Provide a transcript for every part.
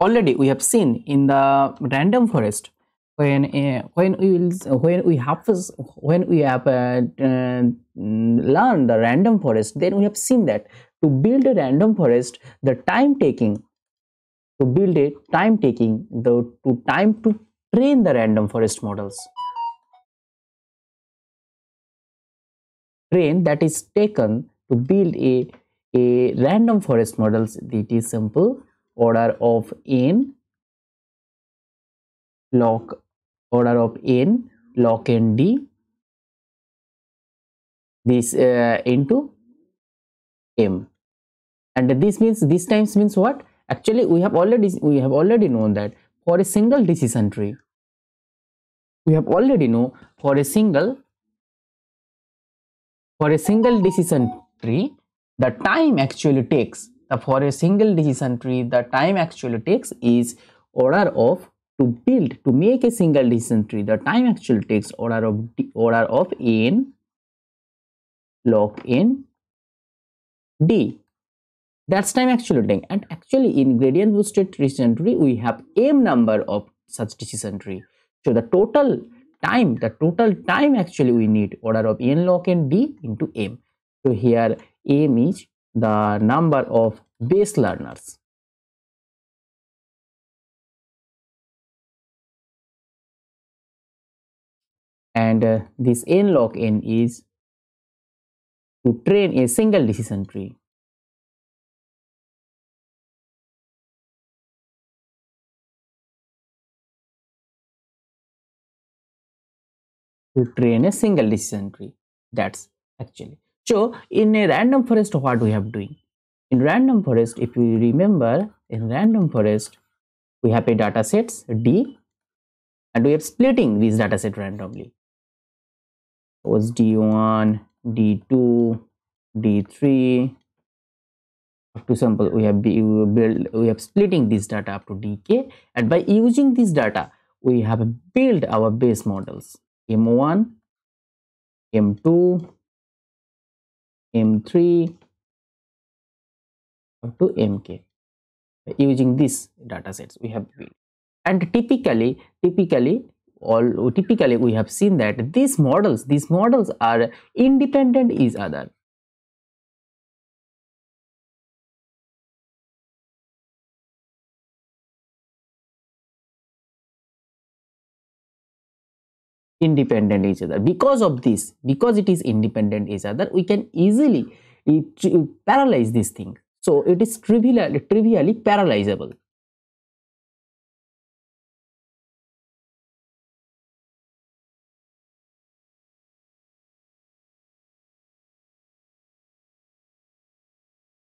already we have seen in the random forest when uh, when we will when we have when we have uh, uh, learned the random forest then we have seen that to build a random forest the time taking to build a time taking the to time to train the random forest models. Train that is taken to build a a random forest models it is simple order of n log order of n log n d. This uh, into m. And this means this times means what? Actually we have already we have already known that for a single decision tree we have already know for a single for a single decision tree the time actually takes for a single decision tree the time actually takes is order of to build to make a single decision tree the time actually takes order of order of n log n d. That's time actually taking. And actually in gradient boosted decision tree we have m number of such decision tree. So the total time the total time actually we need order of n log n d into m. So here m is the number of base learners and uh, this n log n is to train a single decision tree. to train a single decision tree that's actually so in a random forest what we have doing? In random forest if we remember in random forest we have a data sets d and we are splitting these data set randomly. Was d1 d2 d3 up to sample we have build we have splitting this data up to dk and by using this data we have built our base models. M1 m2 m3 up to mk using these data sets we have built. And typically typically all typically we have seen that these models these models are independent each other independent each other. Because of this because it is independent each other we can easily it parallelize this thing. So it is trivially trivially parallelizable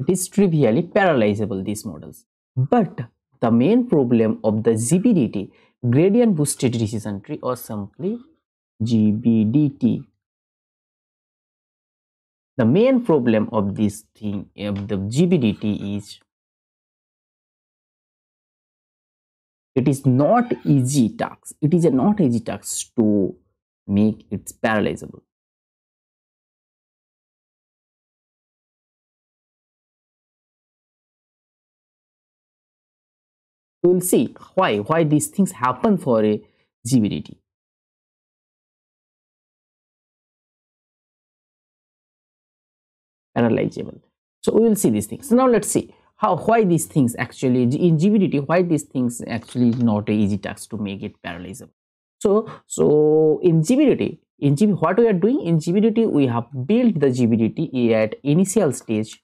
it is trivially parallelizable these models. But the main problem of the GBDT gradient boosted decision tree or simply GBDT the main problem of this thing of the GBDT is it is not easy task. It is a not easy task to make it parallelizable. We will see why why these things happen for a GBDT. Parallelizable. So we will see these things. Now let's see how why these things actually in GBDT why these things actually not a easy task to make it parallelizable. So so in GBDT in GB what we are doing in GBDT we have built the GBDT at initial stage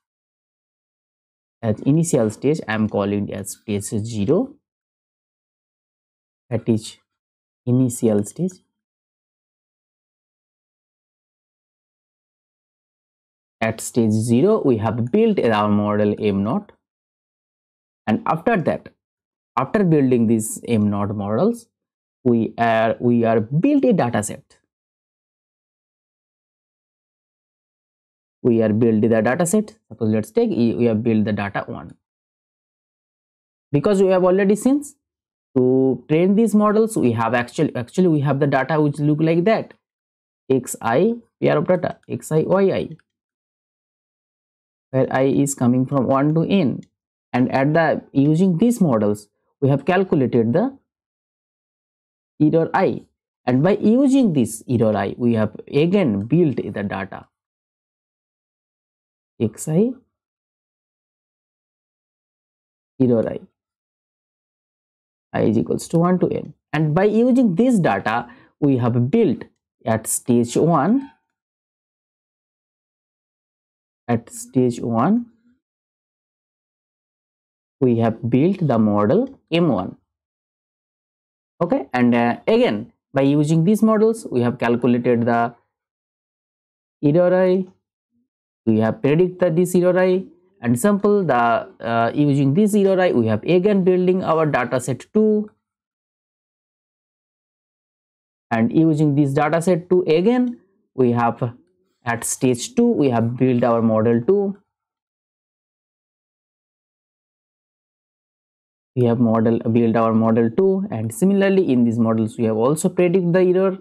at initial stage i am calling as stage 0 that is initial stage at stage 0 we have built our model m naught. And after that after building these m naught models we are we are built a data set we are build the data set suppose let's take we have built the data one. Because we have already seen to train these models we have actually actually we have the data which look like that. Xi pair of data. Xi yi where i is coming from 1 to n. And at the using these models we have calculated the error i. And by using this error i we have again built the data. Xi error i. I is equals to 1 to n. And by using this data we have built at stage 1 at stage 1 we have built the model m1 okay and uh, again by using these models we have calculated the error i we have predicted this error i and sample the uh, using this error i we have again building our data set 2 and using this data set 2 again we have at stage 2 we have built our model 2 we have model build our model 2 and similarly in these models we have also predict the error.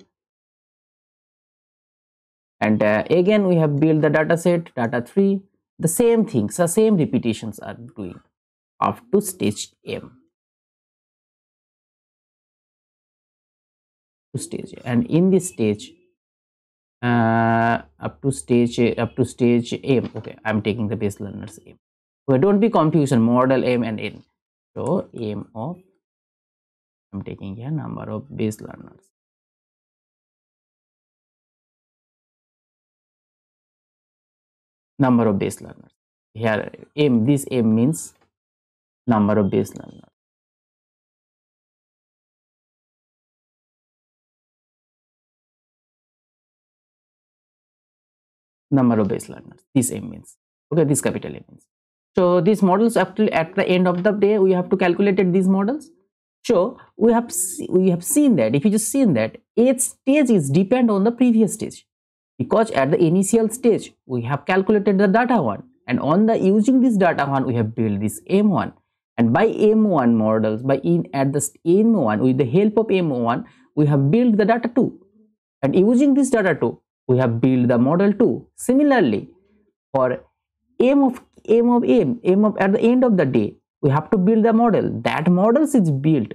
And uh, again we have built the data set data 3 the same things the same repetitions are doing up to stage m. To stage and in this stage uh, up to stage up to stage m okay i'm taking the base learners m okay don't be confusion model m and n. So m of i'm taking here number of base learners. Number of base learners. Here m this m means number of base learners number of base learners. This m means. Okay this capital m means. So these models actually at the end of the day we have to calculate these models. So we have we have seen that if you just seen that each stage is depend on the previous stage. Because at the initial stage we have calculated the data one and on the using this data one we have built this m1 and by m1 models by in at the m1 with the help of m1 we have built the data 2 and using this data 2 we have built the model too. similarly for m of m of m m of at the end of the day we have to build the model. That models is built.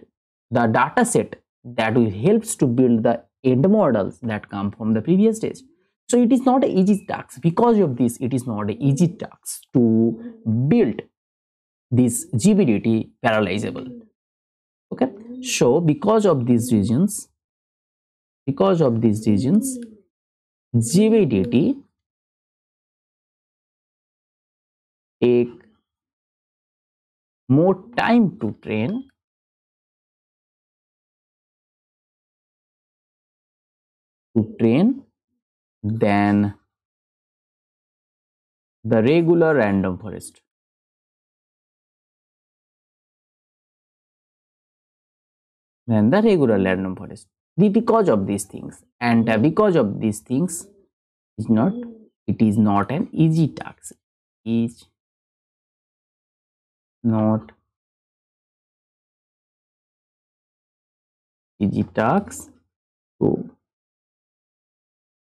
The data set that will helps to build the end models that come from the previous stage. So it is not an easy task. Because of this it is not an easy task to build this gbdt parallelizable. Okay? So because of these reasons because of these reasons G B D T एक more time to train to train than the regular random forest. Than the regular random forest. Because of these things and uh, because of these things is not it is not an easy task. Is not easy tasks to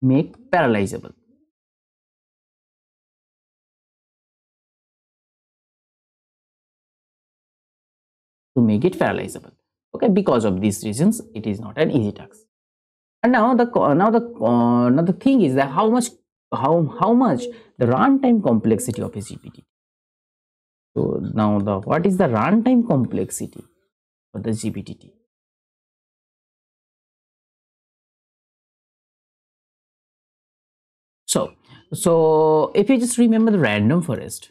make parallelizable. to make it parallelizable okay because of these reasons it is not an easy task and now the now the uh, now the thing is that how much how how much the runtime complexity of a gbdt so now the what is the runtime complexity for the GBDT? So, so if you just remember the random forest,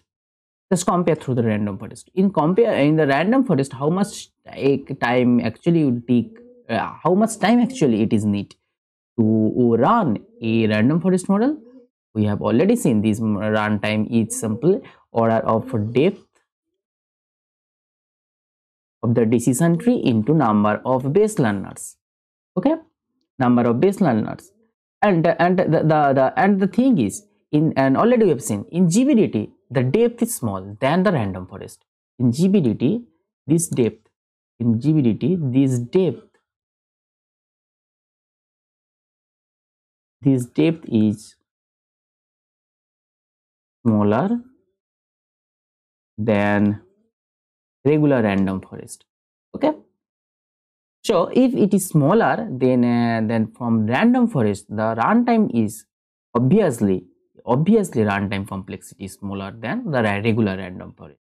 just compare through the random forest. In compare in the random forest, how much time actually would take? Uh, how much time actually it is need to run a random forest model? We have already seen this runtime each simple order of depth of the decision tree into number of base learners okay number of base learners and and the, the, the and the thing is in and already we have seen in gbdt the depth is small than the random forest. In gbdt this depth in gbdt this depth this depth is smaller than regular random forest. Okay? So if it is smaller then uh, then from random forest the runtime is obviously obviously runtime complexity is smaller than the regular random forest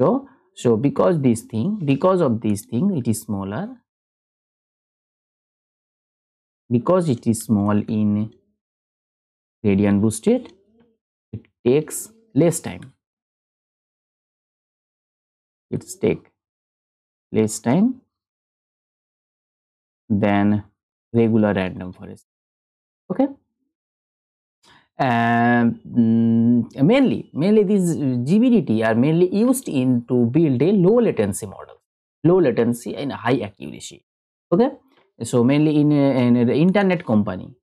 so so because this thing because of this thing it is smaller because it is small in gradient boosted it takes less time. It's take less time than regular random forest okay and mm, mainly mainly these GBDT are mainly used in to build a low latency model low latency and high accuracy. Okay? So mainly in, in the internet company.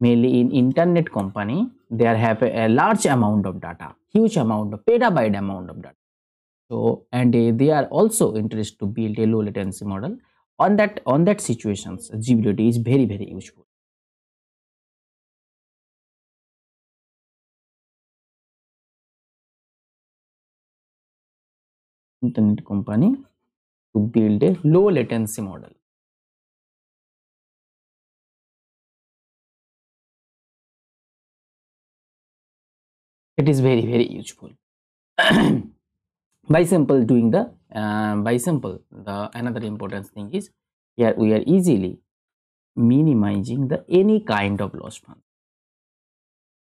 Mainly in internet company they have a, a, large amount of data huge amount of petabyte amount of data. So and uh, they are also interested to build a low latency model. On that on that situations GBDT is very very useful internet company to build a low latency model. It is very very useful. by simple doing the uh, by simple the another important thing is here we are easily minimizing the any kind of loss function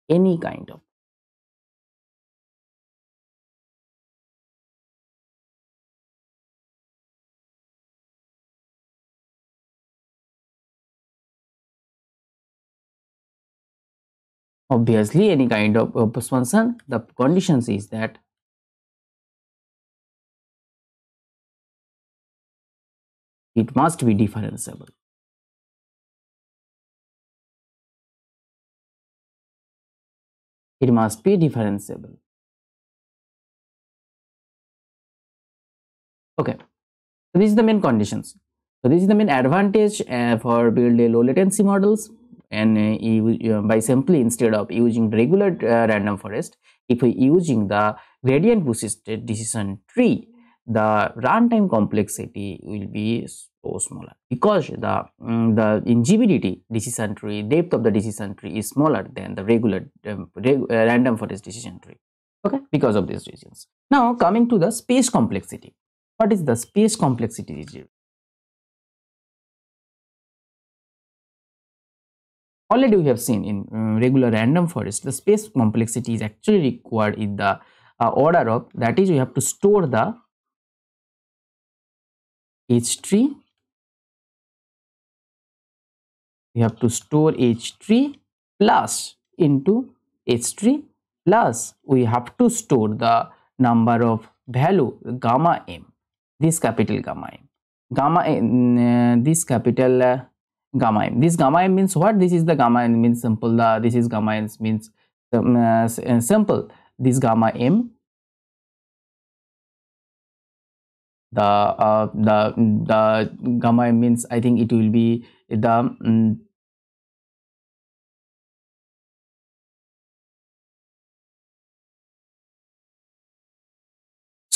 any kind of obviously any kind of uh, function the conditions is that it must be differentiable. It must be differentiable. Okay. So this is the main conditions. So this is the main advantage uh, for build a low latency models and uh, by simply instead of using regular uh, random forest if we using the gradient boosted decision tree the runtime complexity will be so smaller. Because the um, the decision tree depth of the decision tree is smaller than the regular um, uh, random forest decision tree. Okay? Because of these reasons. Now coming to the space complexity. What is the space complexity already we have seen in um, regular random forest the space complexity is actually required in the uh, order of that is we have to store the h tree we have to store h tree plus into h tree plus we have to store the number of value gamma m this capital gamma m. Gamma m uh, this capital uh, gamma m this gamma m means what this is the gamma m means simple the this is gamma m means um, uh, simple this gamma m the uh, the the gamma m means i think it will be the um,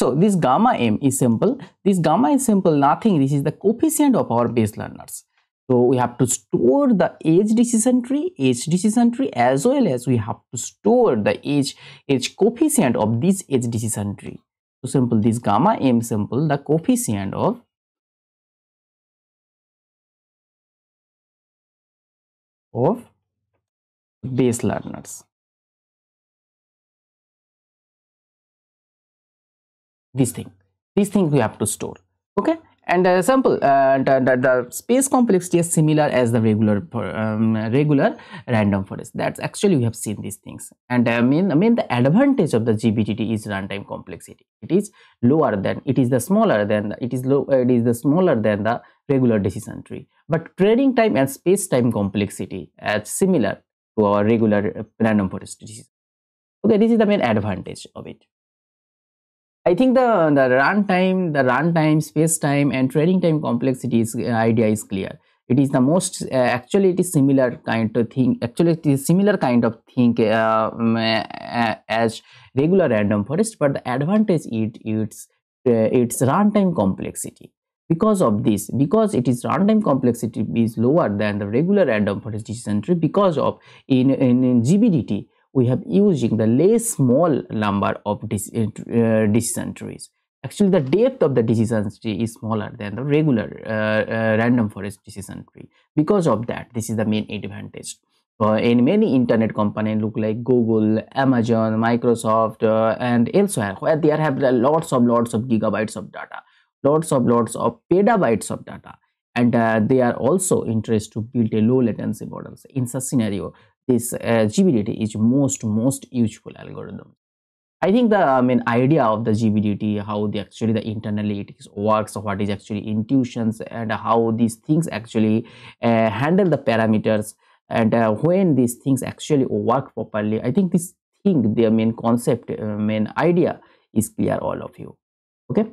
So this gamma m is simple. This gamma is simple, nothing. This is the coefficient of our base learners. So we have to store the age decision tree, age decision tree as well as we have to store the age age coefficient of this age decision tree. So simple this gamma m simple the coefficient of of base learners. This thing, this thing we have to store. Okay and uh, sample uh, the, the, the, space complexity is similar as the regular um, regular random forest. That's actually we have seen these things. And i mean i mean the advantage of the gbdt is runtime complexity. It is lower than it is the smaller than the, it is low it is the smaller than the regular decision tree. But training time and space time complexity are similar to our regular uh, random forest decision. Okay this is the main advantage of it I think the the runtime, the runtime, space time, and training time complexity is, uh, idea is clear. It is the most uh, actually it is similar kind of thing. Actually, it is similar kind of thing uh, um, as regular random forest, but the advantage it it's uh, its runtime complexity because of this because it is runtime complexity is lower than the regular random forest decision tree because of in, in, in gbdt we have using the less small number of uh, decision trees. Actually the depth of the decision tree is smaller than the regular uh, uh, random forest decision tree. Because of that this is the main advantage. Uh, in many internet companies look like google amazon microsoft uh, and elsewhere where they have lots of lots of gigabytes of data lots of lots of petabytes of data. And uh, they are also interested to build a low latency models in such scenario this uh, GBDT is most most useful algorithm I think the I idea of the GBDT, how the actually the internally it works, what is actually intuitions, and how these things actually uh, handle the parameters, and uh, when these things actually work properly. I think this thing, the main concept, uh, main idea is clear all of you. Okay.